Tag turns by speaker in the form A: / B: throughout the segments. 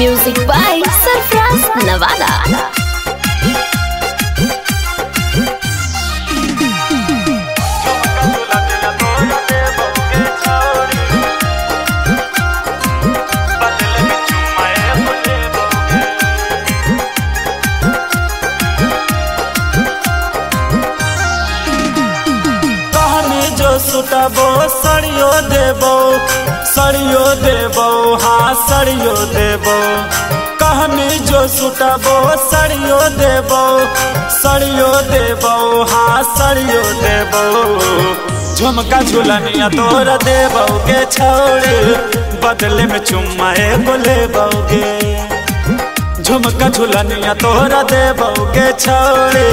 A: Music by Sarfraz Nevada. सुटबो, सड़ियो देबो सड़ियो देबो हाँ सड़ियो देबो। कहनी जो सुटबो, सड़ियो देबो सड़ियो देबो हाँ सड़ियो देबो। झुमका झुलनिया तोरा देबो के छोड़े, बदले में चुम्मा एगो लेबोगे। झुमका झुलनिया तोरा के छोड़े,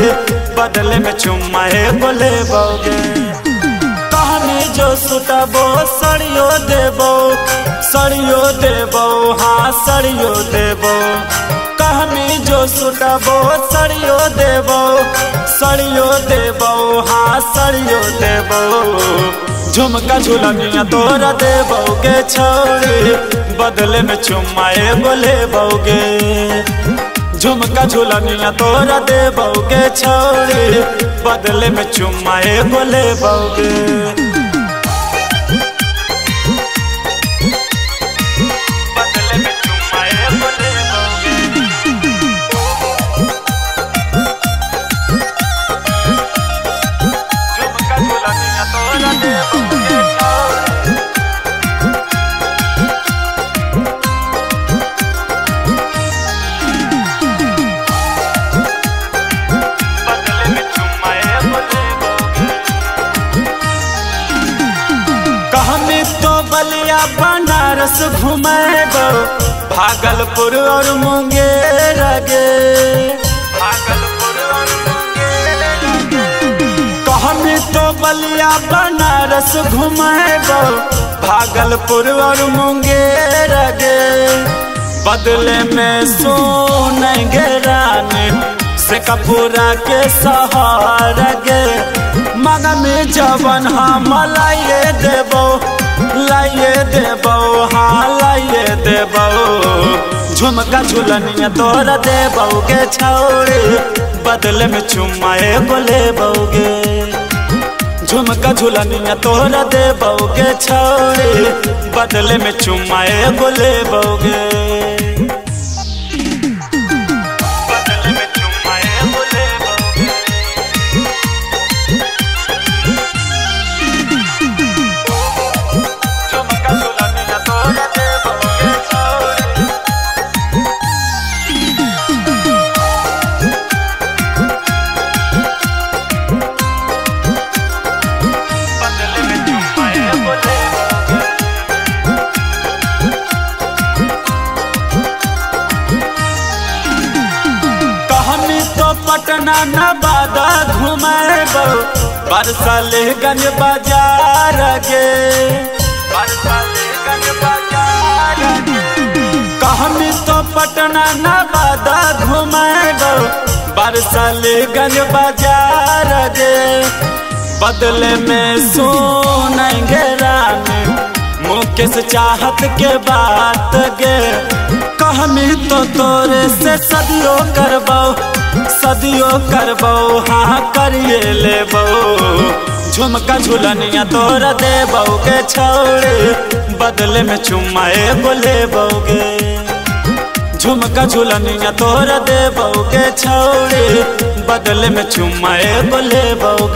A: बदले में चुम्मा बोले कहनी जो सुटबो सड़ियो देबो सड़ियो देबो हाँ सड़ियो देबो। कहनी जो सुटबो सड़ियो देबो सड़ियो देबो हाँ सड़ियो देबो। झुमका झुलनिया तोरा देबोगे छोड़े बदले में चुम्मा बोले लेबोगे। झुमका झुलनिया तोरा देबोगे छोड़े बदले में चुम्मा बोले लेबोगे। कहनी तो बलिया बनारस घुमेबो। भागलपुर और मुंगेर गे भागलपुर और तो बलिया बनारस घुमेबो। भागलपुर और मुंगेर गे बदले में सुनेंगे रानी से कपूरा के सहारा गे मगनी जवन हम लाइए देबो लाइए देबो हाँ लाइए देबो। झुमका झुलनिया तोरा देबोगे छौड़े बदले में चुम्मा एगो लेबोगे। झुमका झुलनिया तोरा देबोगे छौड़े बदले में चुम्मा एगो लेबोगे। पटना नवादा घुमेबो। बरसलेगंज बाज़ार गे कहनी तो पटना नवादा घुमेबो। बरसलेगंज बाज़ार गे बदले में सुनेंगे रानी मुकेश चाहत के बात गे कहमी तो तोरे से सदियों करबो। सदियों करबो हाँ करिए लेबो। झुमका झुलनिया तोरा देबोगे छोड़े, बदले में चुम्मा बोले लेबोगे। झुमका झुलनिया तोरा देबोगे छोड़े, बदले में चुमाए बोले लेबोगे